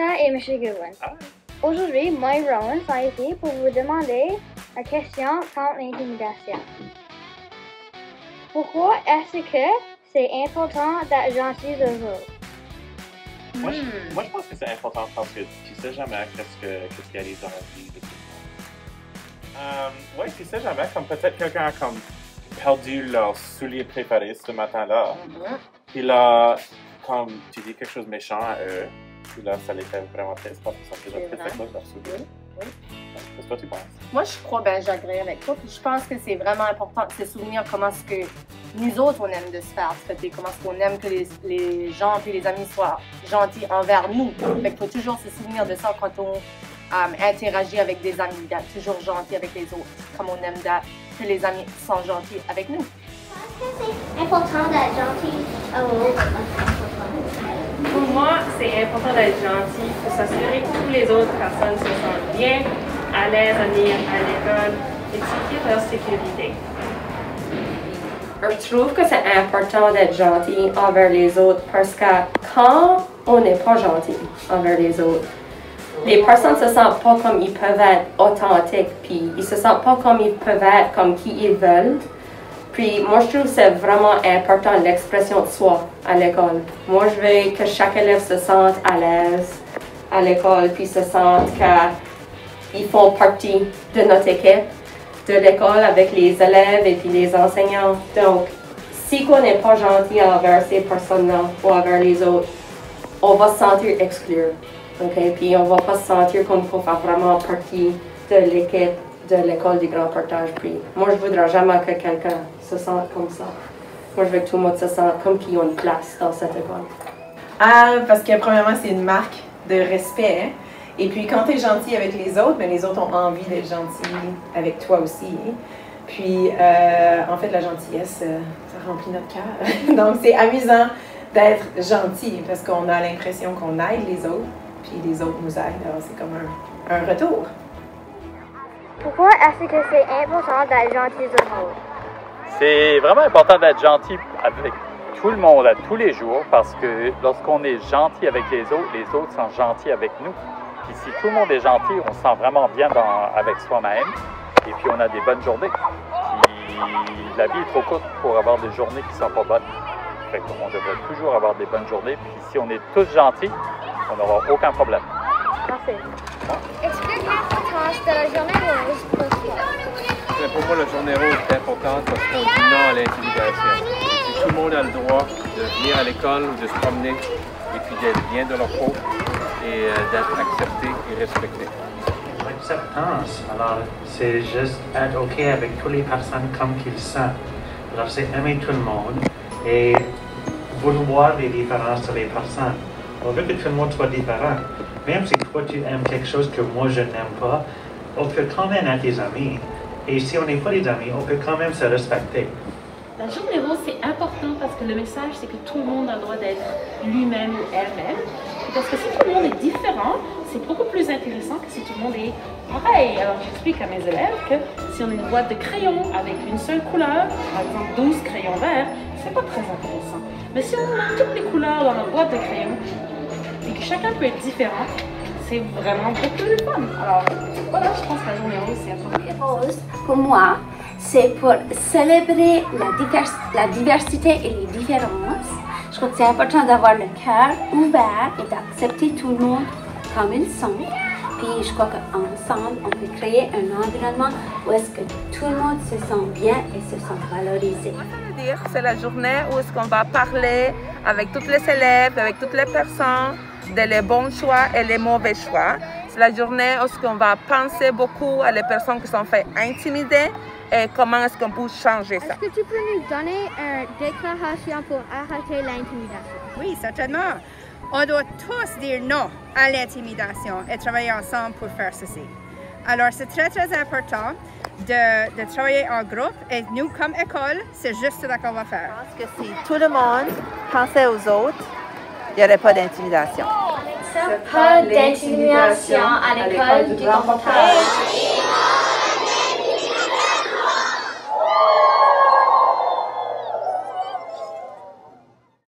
M. Goodwin. Aujourd'hui, moi et Rowan sont ici pour vous demander la question contre l'intimidation. Pourquoi est-ce que c'est important d'être gentil aux autres? Moi, je, moi, je pense que c'est important parce que tu sais jamais qu'est-ce, que, qu'est-ce qui arrive dans la vie de tout le monde. Euh, ouais, tu sais jamais, comme peut-être quelqu'un a comme perdu leur soulier préféré ce matin-là. Puis là, comme tu dis quelque chose de méchant à eux, puis là, ça les fait vraiment parce déjà de leur soulier. Oui. Qu'est-ce que tu penses? Moi, je crois, ben, j'agrée avec toi. Puis je pense que c'est vraiment important de se souvenir comment est-ce que nous autres, on aime de se faire traiter, comment est-ce qu'on aime que les, les gens et les amis soient gentils envers nous. Fait qu'il faut toujours se souvenir de ça quand on euh, interagit avec des amis, d'être toujours gentil avec les autres, comme on aime que les amis sont gentils avec nous. C'est important d'être gentil aux autres. C'est important d'être gentil pour s'assurer que toutes les autres personnes se sentent bien, à l'aise à venir à l'école et sécuriser leur sécurité. Je trouve que c'est important d'être gentil envers les autres parce que quand on n'est pas gentil envers les autres, les personnes se sentent pas comme ils peuvent être authentiques, puis ils se sentent pas comme ils peuvent être comme qui ils veulent. Puis moi, je trouve que c'est vraiment important l'expression de soi à l'école. Moi, je veux que chaque élève se sente à l'aise à l'école, puis se sente qu'ils font partie de notre équipe de l'école avec les élèves et puis les enseignants. Donc, si on n'est pas gentil envers ces personnes-là ou envers les autres, on va se sentir exclu. OK? Puis on va pas se sentir comme qu'on fait vraiment partie de l'équipe de l'école du Grand Partage. Puis moi, je voudrais jamais que quelqu'un se sente comme ça. Moi, je veux que tout le monde se sente comme qu'ils ont une place dans cette école. Ah, parce que premièrement, c'est une marque de respect. hein. Et puis quand tu es gentil avec les autres, ben, les autres ont envie d'être gentils avec toi aussi. Puis euh, en fait, la gentillesse, euh, ça remplit notre cœur. Donc c'est amusant d'être gentil parce qu'on a l'impression qu'on aide les autres, puis les autres nous aident. Alors c'est comme un retour. Pourquoi est-ce que c'est important d'être gentil aux autres? C'est vraiment important d'être gentil avec tout le monde à tous les jours parce que lorsqu'on est gentil avec les autres, les autres sont gentils avec nous. Puis si tout le monde est gentil, on se sent vraiment bien avec soi-même et puis on a des bonnes journées. Puis la vie est trop courte pour avoir des journées qui sont pas bonnes. Fait qu'on devrait toujours avoir des bonnes journées. Puis si on est tous gentils, on n'aura aucun problème. Merci. Explique l'importance de la journée rose pour toi. Mais pour moi, la journée rose est importante parce qu'on dit non à l'intimidation. Tout le monde a le droit de venir à l'école, de se promener et puis d'être bien dans leur peau et euh, d'être accepté et respecté. L'acceptance, alors c'est juste être OK avec toutes les personnes comme qu'ils sont. Alors c'est aimer tout le monde et vouloir les différences de les personnes. On veut que tout le monde soit différent. Même si toi tu aimes quelque chose que moi je n'aime pas, on peut quand même être des amis. Et si on n'est pas des amis, on peut quand même se respecter. La journée rose, c'est important parce que le message, c'est que tout le monde a le droit d'être lui-même ou elle-même. Parce que si tout le monde est différent, c'est beaucoup plus intéressant que si tout le monde est pareil. Alors, j'explique à mes élèves que si on a une boîte de crayons avec une seule couleur, par exemple 12 crayons verts, c'est pas très intéressant. Mais si on a toutes les couleurs dans la boîte de crayons et que chacun peut être différent, c'est vraiment beaucoup plus fun. Alors, voilà, je pense que la journée rose, c'est important. rose, pour moi, c'est pour célébrer la, divers- la diversité et les différences. Je crois que c'est important d'avoir le cœur ouvert et d'accepter tout le monde comme ils sont. Puis je crois qu'ensemble, on peut créer un environnement où est-ce que tout le monde se sent bien et se sent valorisé. dire, c'est la journée où est-ce qu'on va parler avec tous les élèves, avec toutes les personnes, de les bons choix et les mauvais choix. C'est la journée où qu'on va penser beaucoup à les personnes qui sont fait intimider et comment est-ce qu'on peut changer ça. Est-ce que tu peux nous donner une déclaration pour arrêter l'intimidation? Oui, certainement. On doit tous dire non à l'intimidation et travailler ensemble pour faire ceci. Alors, c'est très, très important de, de travailler en groupe et nous, comme école, c'est juste ça qu'on va faire. Parce que si tout le monde pensait aux autres, il n'y aurait pas d'intimidation. Pas d'intimidation à l'école du Grand.